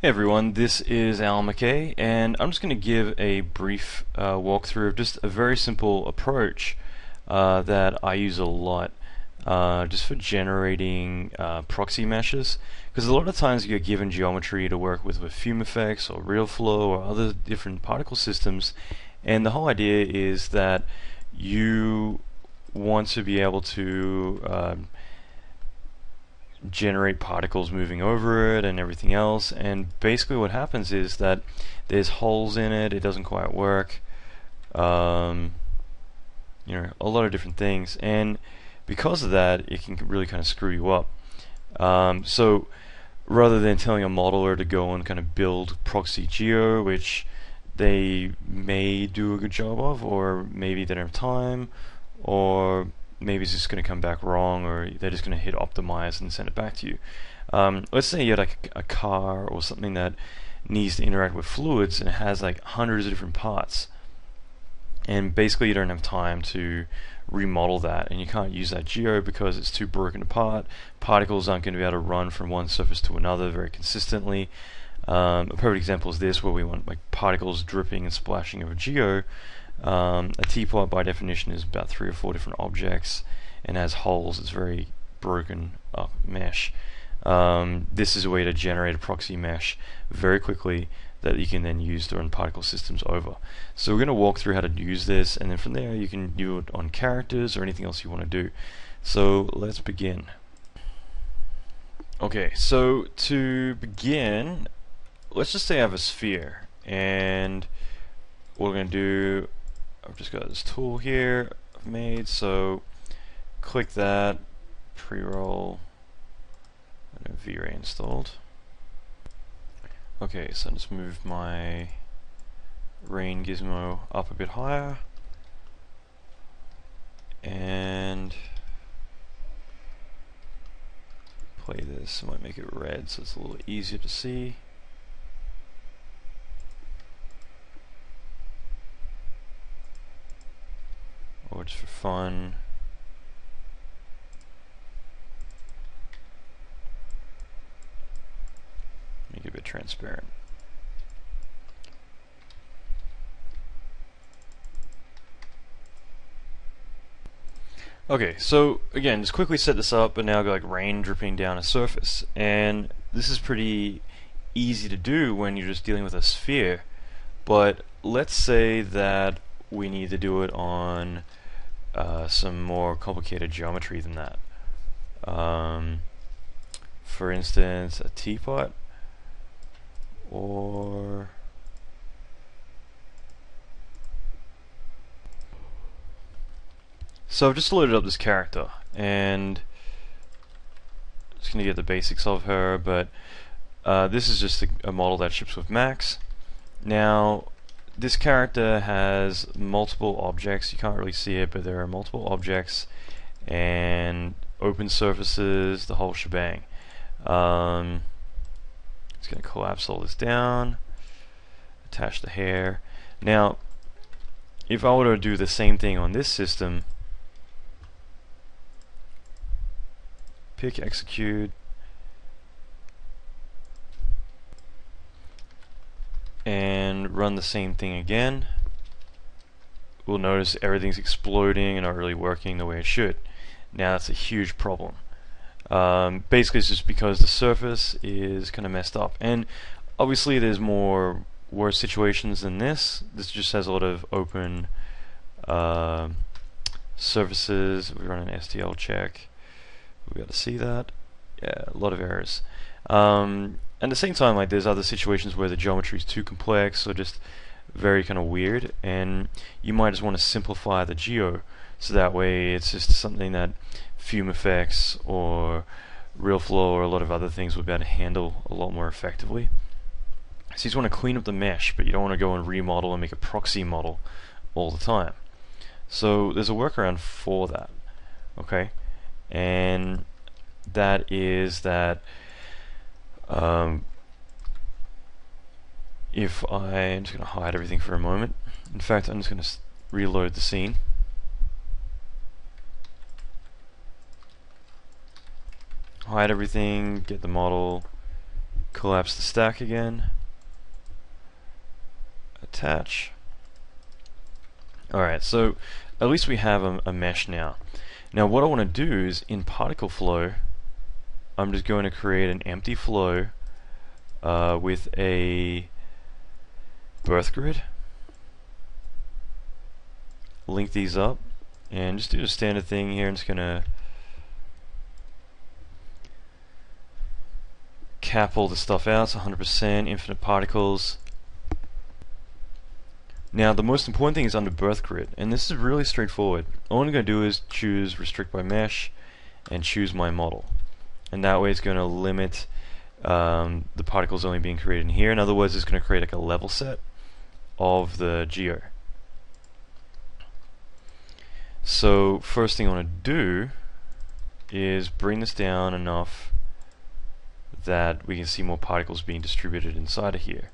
Hey everyone, this is Al McKay, and I'm just going to give a brief uh, walkthrough of just a very simple approach uh, that I use a lot uh, just for generating uh, proxy meshes. Because a lot of times you're given geometry to work with with FumeFX or RealFlow or other different particle systems, and the whole idea is that you want to be able to um, generate particles moving over it and everything else. And basically what happens is that there's holes in it. It doesn't quite work. Um, you know a lot of different things. And because of that it can really kind of screw you up. Um, so rather than telling a modeler to go and kind of build proxy geo which they may do a good job of or maybe they don't have time or maybe it's just going to come back wrong or they're just going to hit optimize and send it back to you. Um, let's say you had like a, car or something that needs to interact with fluids and it has like hundreds of different parts. And basically you don't have time to remodel that and you can't use that geo because it's too broken apart. Particles aren't going to be able to run from one surface to another very consistently. Um, a perfect example is this where we want like particles dripping and splashing over geo um, a teapot by definition is about three or four different objects and has holes. It's very broken up mesh. Um, this is a way to generate a proxy mesh very quickly that you can then use to run particle systems over. So we're going to walk through how to use this and then from there you can do it on characters or anything else you want to do. So let's begin. Okay, so to begin, let's just say I have a sphere and what we're going to do I've just got this tool here I've made, so click that, pre-roll, and V-Ray installed. Okay, so let's move my rain gizmo up a bit higher, and play this, I might make it red so it's a little easier to see. or just for fun. Make it a bit transparent. Okay, so again, just quickly set this up, and now got like rain dripping down a surface, and this is pretty easy to do when you're just dealing with a sphere. But let's say that we need to do it on uh, some more complicated geometry than that. Um, for instance, a teapot or So I've just loaded up this character and just going to get the basics of her, but uh, this is just a, a model that ships with Max. Now, this character has multiple objects. You can't really see it, but there are multiple objects and open surfaces, the whole shebang. Um, it's going to collapse all this down, attach the hair. Now, if I were to do the same thing on this system, pick execute, and run the same thing again. We'll notice everything's exploding and not really working the way it should. Now that's a huge problem. Um, basically it's just because the surface is kind of messed up. And obviously there's more worse situations than this. This just has a lot of open uh, surfaces. We run an STL check. We got to see that. Yeah a lot of errors. Um, at the same time, like there's other situations where the geometry is too complex or just very kind of weird, and you might just want to simplify the geo so that way it's just something that FumeFX or RealFlow or a lot of other things would be able to handle a lot more effectively. So you just want to clean up the mesh, but you don't want to go and remodel and make a proxy model all the time. So there's a workaround for that, okay? And that is that um, if I, am just going to hide everything for a moment. In fact, I'm just going to reload the scene. Hide everything, get the model, collapse the stack again, attach. Alright, so at least we have a, a mesh now. Now what I want to do is in particle flow, I'm just going to create an empty flow uh, with a birth grid. Link these up and just do the standard thing here. I'm just going to cap all the stuff out, 100%, infinite particles. Now the most important thing is under birth grid, and this is really straightforward. All I'm going to do is choose restrict by mesh and choose my model. And that way it's going to limit um, the particles only being created in here. In other words, it's going to create like a level set of the geo. So first thing I want to do is bring this down enough that we can see more particles being distributed inside of here.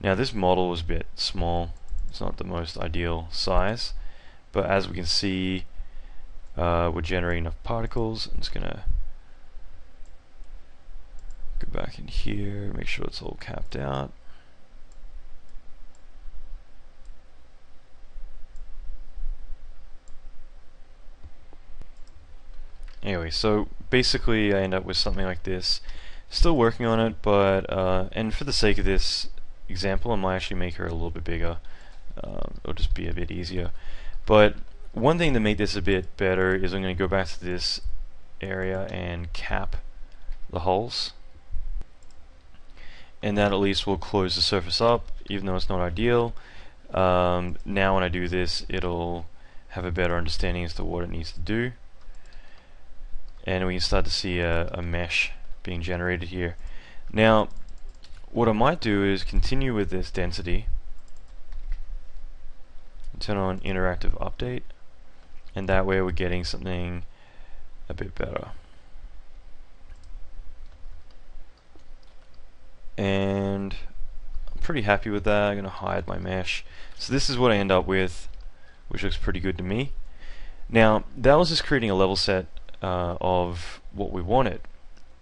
Now this model is a bit small, it's not the most ideal size, but as we can see uh, we're generating enough particles. I'm just gonna go back in here, make sure it's all capped out. Anyway, so basically I end up with something like this. Still working on it, but, uh, and for the sake of this example, I might actually make her a little bit bigger. Uh, it'll just be a bit easier. But one thing to make this a bit better is I'm going to go back to this area and cap the holes. And that at least will close the surface up, even though it's not ideal. Um, now when I do this, it'll have a better understanding as to what it needs to do. And we can start to see a, a mesh being generated here. Now, what I might do is continue with this density, turn on interactive update, and that way we're getting something a bit better. And I'm pretty happy with that. I'm going to hide my mesh. So this is what I end up with, which looks pretty good to me. Now, that was just creating a level set uh, of what we wanted.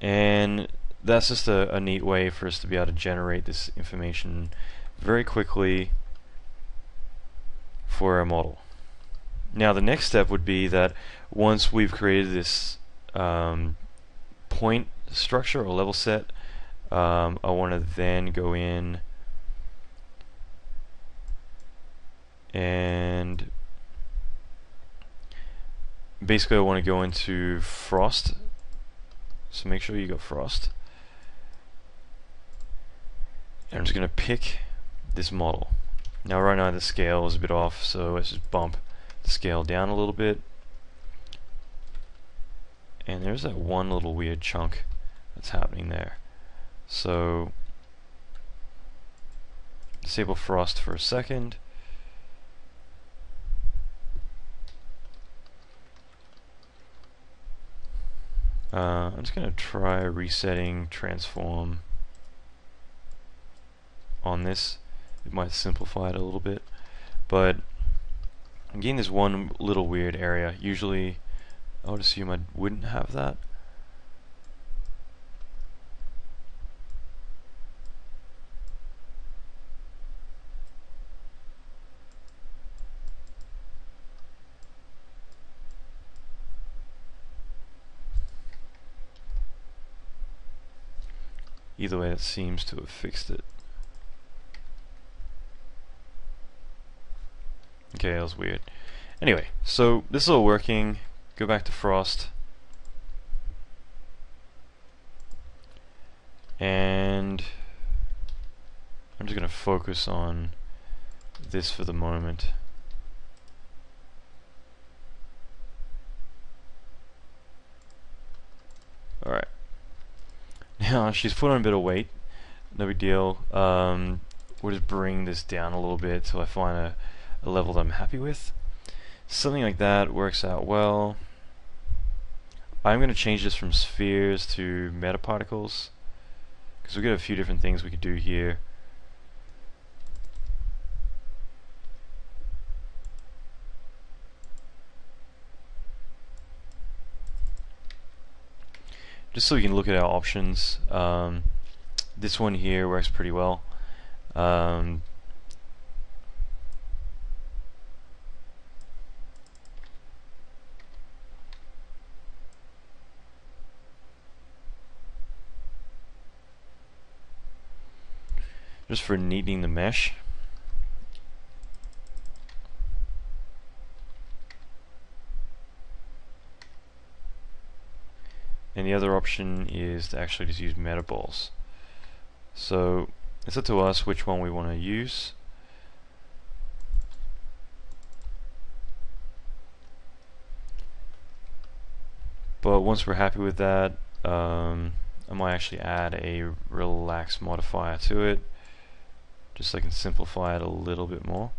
And that's just a, a neat way for us to be able to generate this information very quickly for our model. Now the next step would be that once we've created this um, point structure or level set, um, I want to then go in and basically I want to go into frost so make sure you go frost. And I'm just going to pick this model. Now right now the scale is a bit off, so let's just bump the scale down a little bit. And there's that one little weird chunk that's happening there. So disable frost for a second. Uh, I'm just going to try resetting transform on this. It might simplify it a little bit. But I'm getting this one little weird area. Usually I would assume I wouldn't have that. Either way, it seems to have fixed it. Okay, that was weird. Anyway, so this is all working. Go back to Frost. And I'm just going to focus on this for the moment. Alright. Now she's put on a bit of weight, no big deal. Um, we'll just bring this down a little bit till I find a, a level that I'm happy with. Something like that works out well. I'm going to change this from spheres to metaparticles because we get a few different things we could do here. Just so we can look at our options. Um, this one here works pretty well. Um, just for neatening the mesh. And the other option is to actually just use metaballs. So it's up to us which one we want to use. But once we're happy with that, um, I might actually add a relax modifier to it just so I can simplify it a little bit more.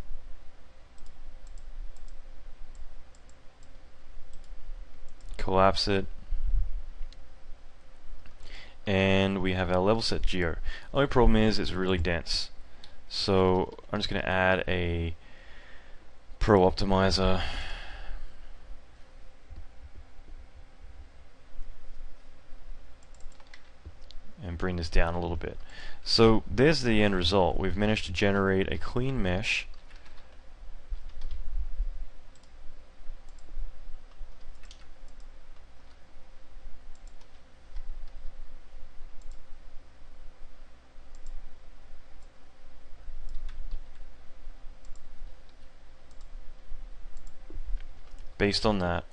Collapse it. And we have our level set geo. Only problem is it's really dense. So I'm just going to add a Pro Optimizer and bring this down a little bit. So there's the end result. We've managed to generate a clean mesh based on that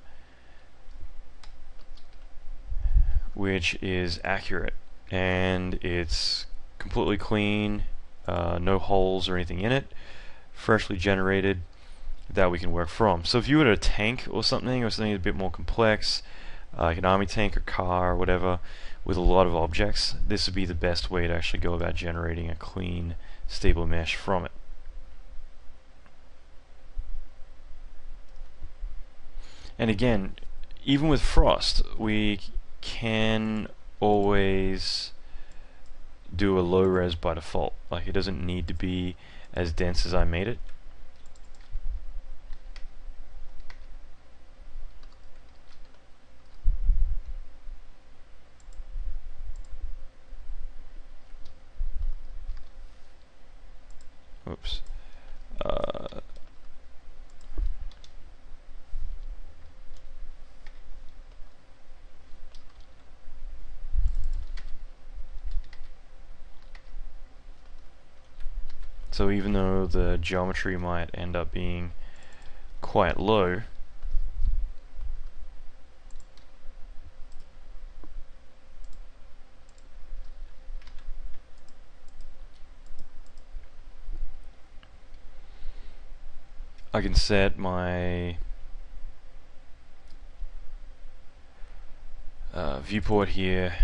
which is accurate and it's completely clean, uh, no holes or anything in it, freshly generated that we can work from. So if you were a tank or something, or something a bit more complex, uh, like an army tank or car or whatever, with a lot of objects, this would be the best way to actually go about generating a clean, stable mesh from it. And again, even with Frost, we can always do a low res by default. Like it doesn't need to be as dense as I made it. Oops. Uh, So even though the geometry might end up being quite low, I can set my uh, viewport here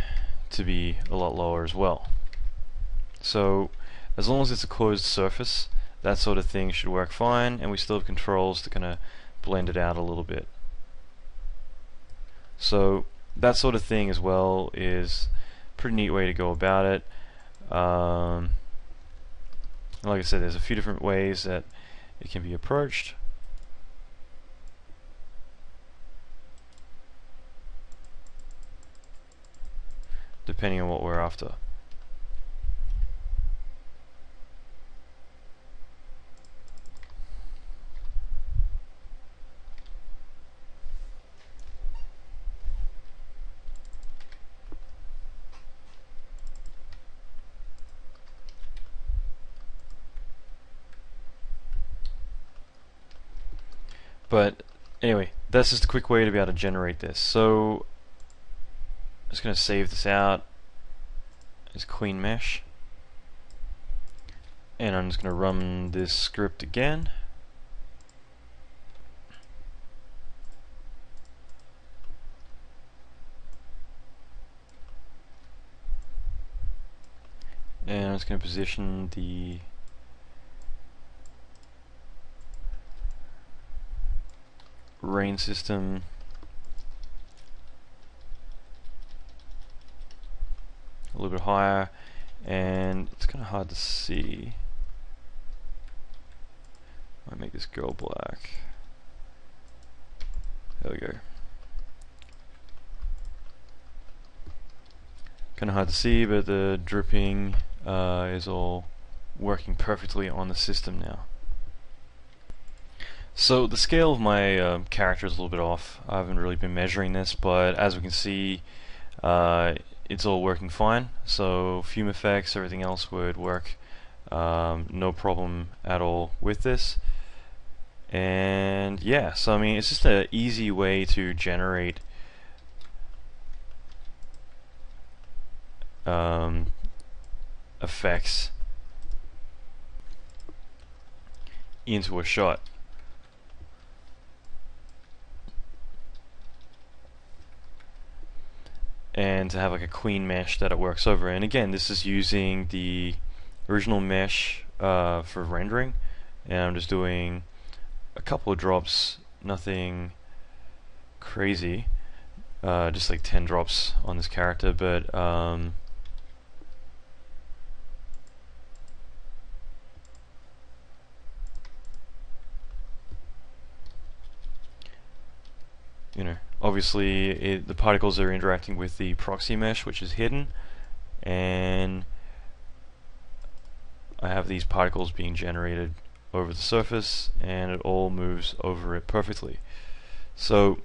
to be a lot lower as well. So as long as it's a closed surface, that sort of thing should work fine, and we still have controls to kind of blend it out a little bit. So that sort of thing as well is a pretty neat way to go about it. Um, like I said, there's a few different ways that it can be approached. depending on what we're after. But anyway, that's just a quick way to be able to generate this. So I'm just going to save this out as Queen mesh. And I'm just going to run this script again. And I'm just going to position the rain system. A little bit higher and it's kind of hard to see. I make this girl black. There we go. Kind of hard to see, but the dripping uh, is all working perfectly on the system now. So the scale of my uh, character is a little bit off. I haven't really been measuring this, but as we can see, uh, it's all working fine. So FumeFX, everything else would work. Um, no problem at all with this. And yeah, so I mean, it's just an easy way to generate um, effects into a shot. And to have like a clean mesh that it works over. And again, this is using the original mesh uh, for rendering, and I'm just doing a couple of drops, nothing crazy, uh, just like 10 drops on this character, but um, you know, obviously it, the particles are interacting with the proxy mesh which is hidden and I have these particles being generated over the surface and it all moves over it perfectly. So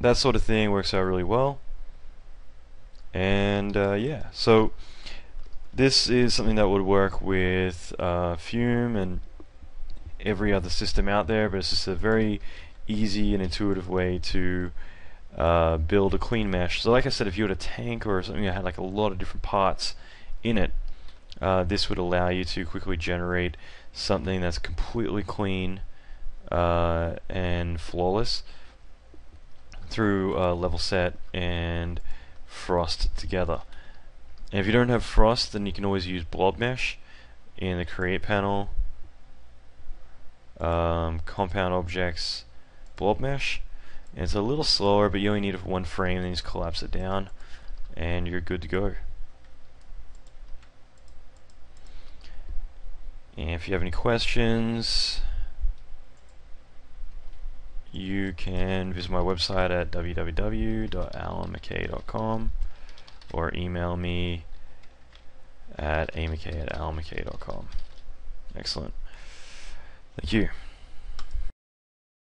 that sort of thing works out really well. And uh, yeah so this is something that would work with uh, Fume and every other system out there but it's just a very easy and intuitive way to uh, build a clean mesh. So like I said, if you had a tank or something that had like a lot of different parts in it, uh, this would allow you to quickly generate something that's completely clean uh, and flawless through uh, level set and frost together. And if you don't have frost, then you can always use blob mesh in the create panel, um, compound objects, blob mesh. And it's a little slower, but you only need one frame, then you just collapse it down, and you're good to go. And if you have any questions, you can visit my website at www.allanmckay.com or email me at amckay at allanmckay.com. Excellent. Thank you.